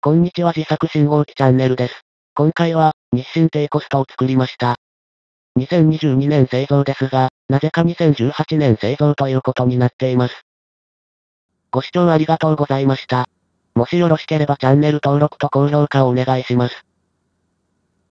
こんにちは自作信号機チャンネルです。今回は、日清低コストを作りました。2022年製造ですが、なぜか2018年製造ということになっています。ご視聴ありがとうございました。もしよろしければチャンネル登録と高評価をお願いします。